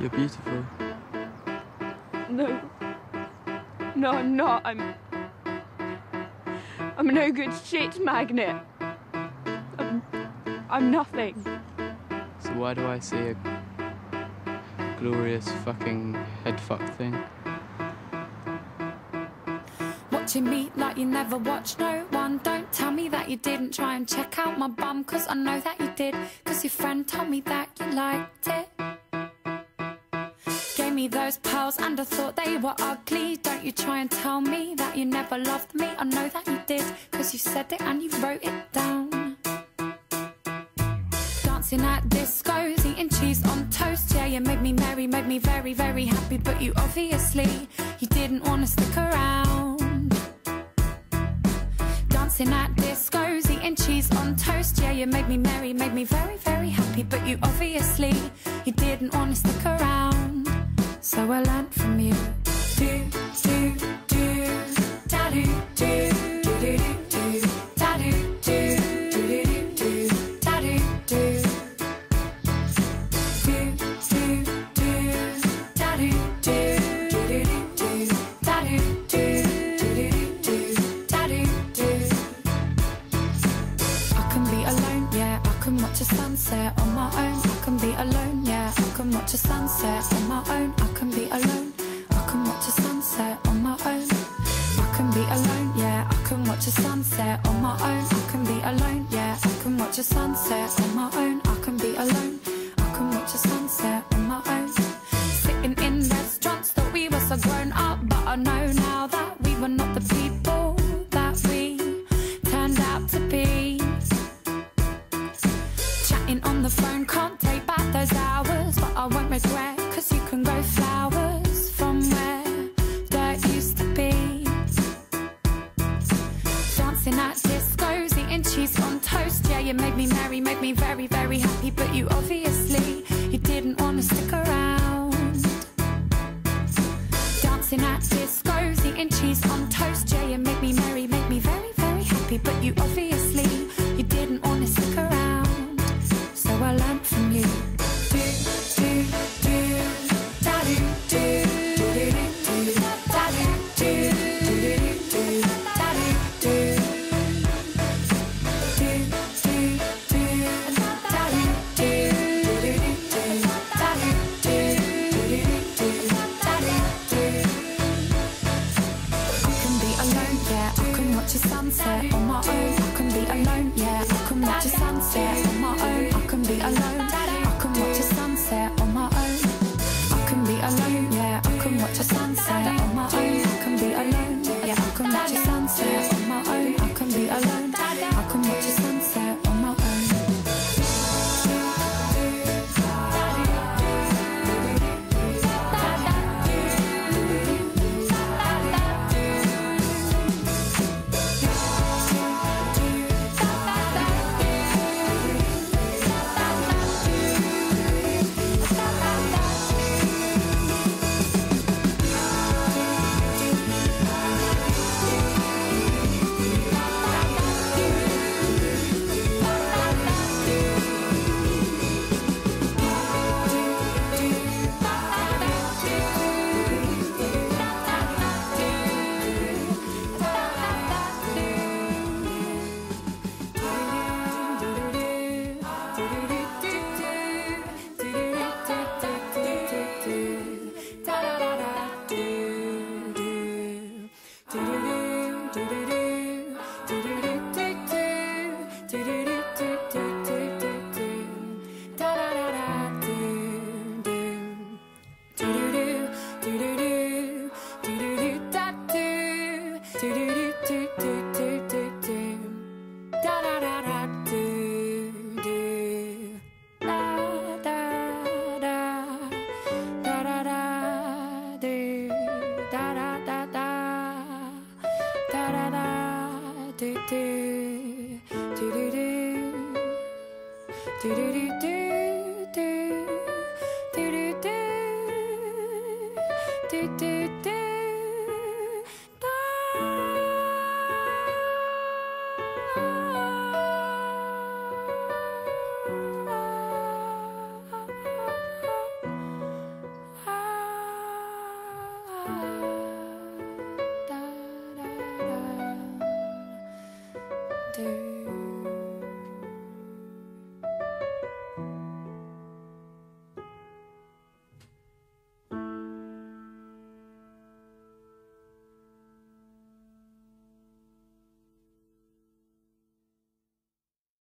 You're beautiful. No. No, I'm not. I'm. I'm no good shit magnet. I'm, I'm nothing. So why do I see a glorious fucking head fuck thing? Watching me like you never watched no one. Don't tell me that you didn't try and check out my bum, cause I know that you did. Cause your friend told me that you liked it. Me those pearls and I thought they were ugly. Don't you try and tell me that you never loved me. I know that you did, cause you said it and you wrote it down. Dancing at discos, eating cheese on toast. Yeah, you made me merry, made me very, very happy. But you obviously, you didn't wanna stick around. Dancing at discos, eating cheese on toast. Yeah, you made me merry, made me very, very happy. But you obviously, you didn't wanna stick around. So I learned from you. My own. I can be alone. I can watch a sunset on my own. I can be alone, yeah. I can watch a sunset on my own. I can be alone, yeah. I can watch a sunset on my own. I can be alone. I can watch a sunset on my own. Very, very happy, but you obviously you didn't wanna stick around. Dancing at discos, eating cheese on toast. Yeah, you make me merry, make me very, very happy, but you obviously sunset on my own. I can be alone, yeah. I can watch a sunset on my own. I can be alone. I can watch a sunset on my own. I can be alone, yeah. I can watch a sunset on my own. I can be alone, do do do.